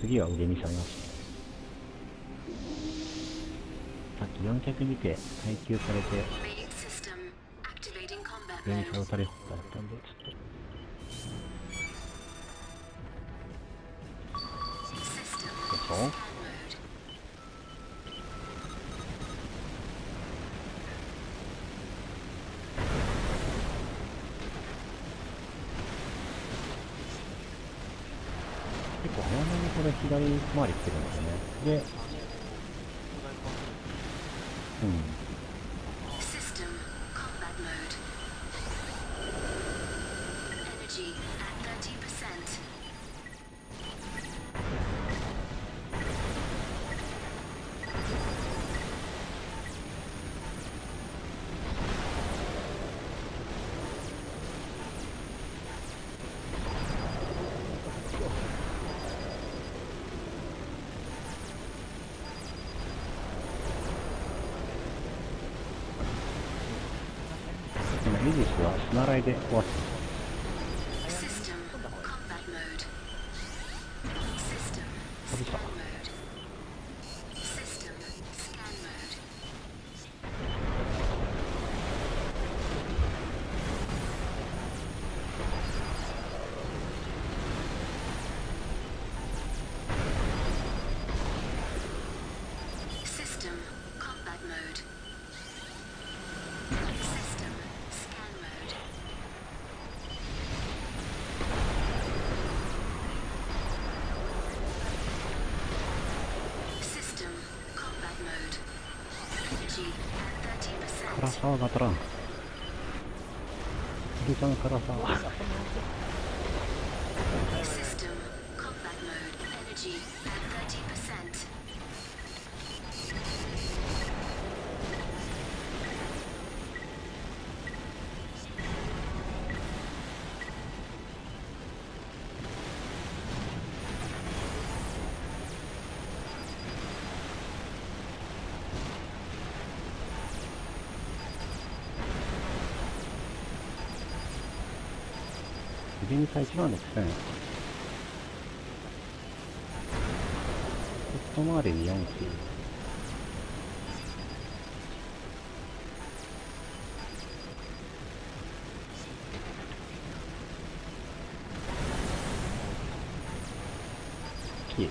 次は上に下げますさっき4脚見て耐久されて上に下.がたれほっただったんでちょっと。でしょ？構早めにこれ左回り来てるんですよね。でうん。習いで終わった。Energy at 唐 30%. 沢が足らんヒルちゃん唐沢 System 上にさ1万6000外回りに4機機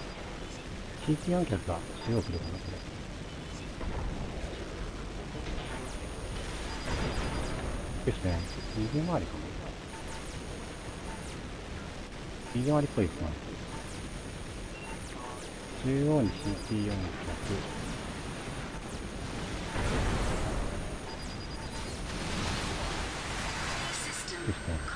地域4脚が強く出るかなこれ。ですね。右回りかな。右回りっぽいですね中央に CT400 ですね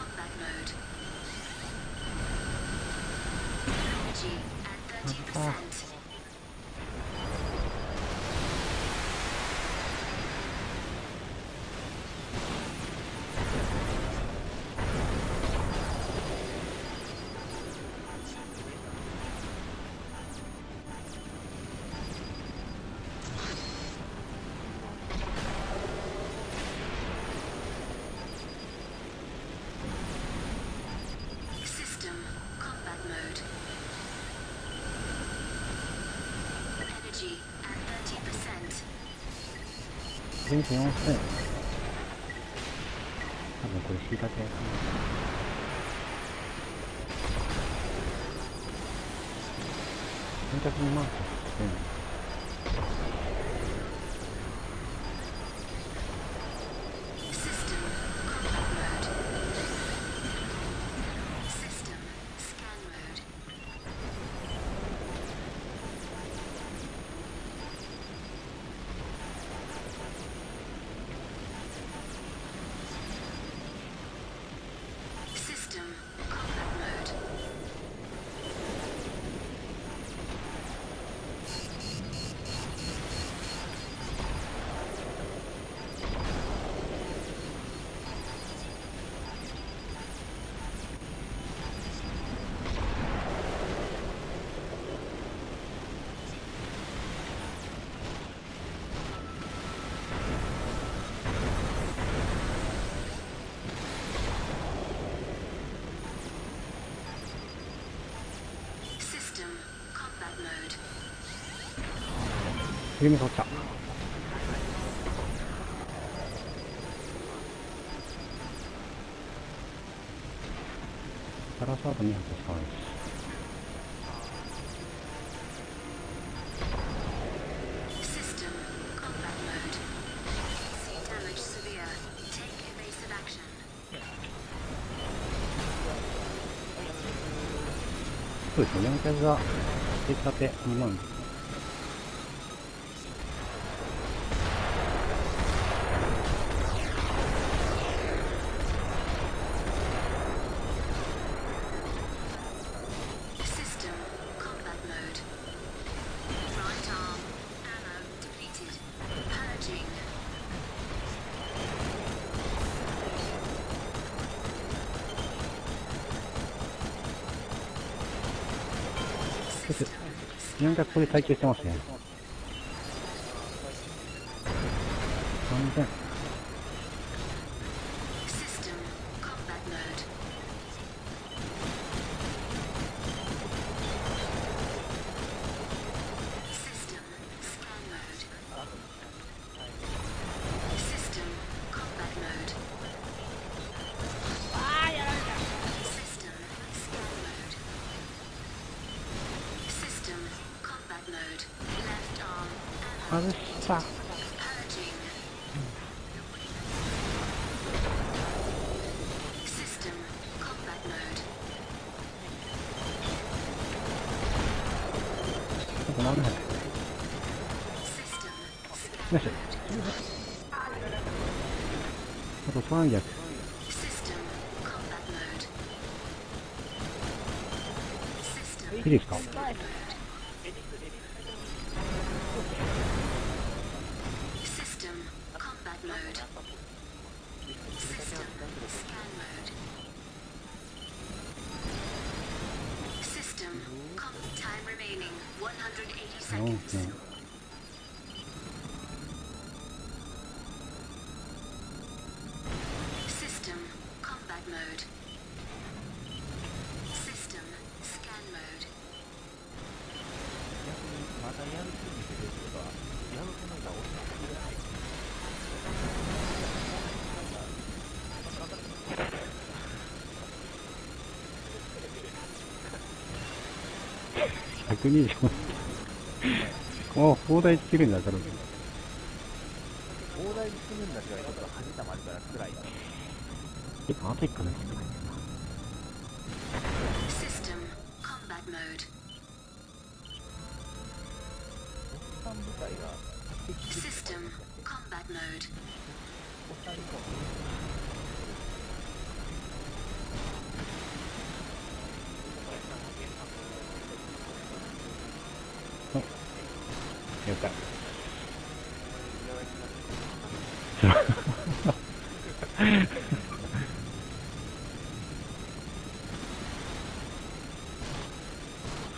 全然4000。多分これ引いたてかな。洗濯2万8000。取った。パラサード2発しか。そうですね、4キャズが出来ってう万です。なんかここで耐久してますね。完全。fa. あと300ちょっとい System combat mode. System scan mode. I couldn't やる気に出てるとか、やる気なんか落ちてくれない。125。お砲台つけるんだったら。大台に住むんだけど、ちょっと恥たまるから辛い。え、アテックの人がいる System さん部隊が System combat mode.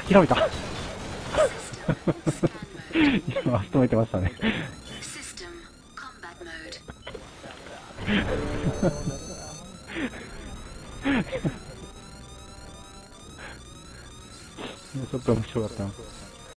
諦めた。今止めてましたね。ちょっと面白かったな。